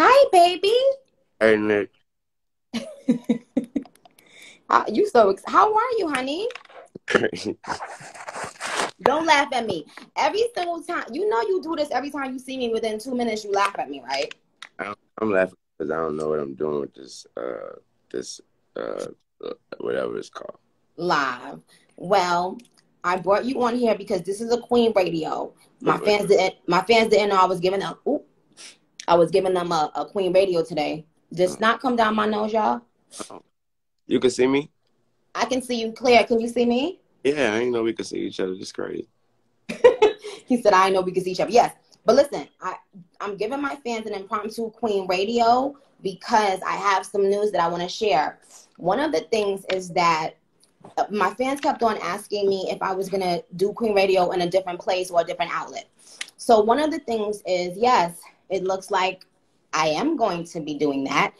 Hi, baby. Hey, Nick. Uh, you so ex- how are you, honey? Don't laugh at me. Every single time, you know you do this every time you see me. Within two minutes, you laugh at me, right? I'm laughing because I don't know what I'm doing with this, uh, this, uh, whatever it's called. Live. Well, I brought you on here because this is a Queen Radio. My fans didn't. My fans didn't know I was giving them. Ooh, I was giving them a, a Queen Radio today. Does not come down my nose, y'all. You can see me? I can see you clear. Can you see me? Yeah, I ain't know we could see each other. This crazy. he said, I know we can see each other. Yes. But listen, I, I'm giving my fans an impromptu Queen Radio because I have some news that I want to share. One of the things is that uh, my fans kept on asking me if I was going to do Queen Radio in a different place or a different outlet. So one of the things is, yes, it looks like I am going to be doing that.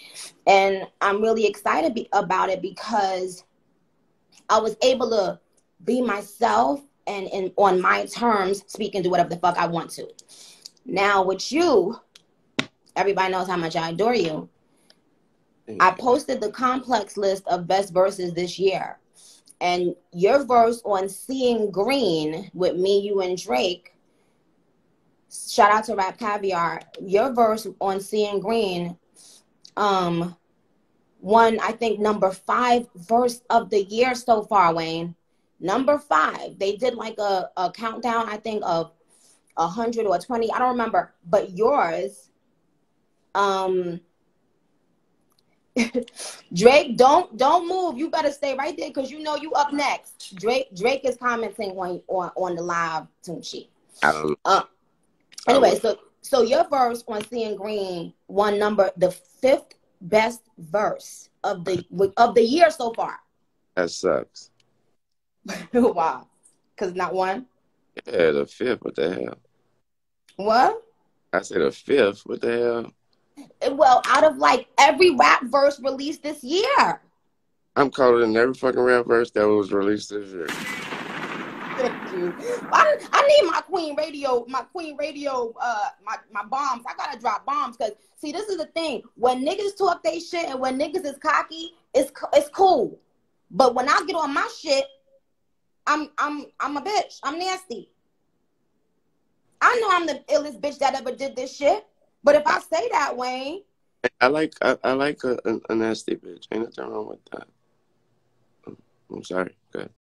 And I'm really excited be- about it because I was able to be myself and, and on my terms speak and do whatever the fuck I want to. Now with you, everybody knows how much I adore you. I posted the complex list of best verses this year. And your verse on Seeing Green with me, you, and Drake, shout out to RapCaviar. Your verse on Seeing Green, um, won, I think, number five verse of the year so far, Wayne. Number five. They did like a, a countdown, I think, of a hundred or twenty. I don't remember. But yours, um, Drake, don't don't move. You better stay right there because you know you up next. Drake Drake is commenting on on, on the live tune sheet. I don't Uh, anyway, so so your verse on Seeing Green won number the fifth best verse of the of the year so far. That sucks. wow, because not one. Yeah, the fifth. What the hell? What? I said the fifth. What the hell? Eh, well, out of like every rap verse released this year. I'm calling in every fucking rap verse that was released this year. Thank you. I, I need my Queen Radio, my Queen Radio, uh, my, my bombs. I gotta drop bombs because see, this is the thing. When niggas talk they shit and when niggas is cocky, it's it's cool. But when I get on my shit, I'm I'm I'm a bitch. I'm nasty. I know I'm the illest bitch that ever did this shit. But if I say that, Wayne, I like I, I like a, a, a nasty bitch. Ain't nothing wrong with that. I'm sorry. Good.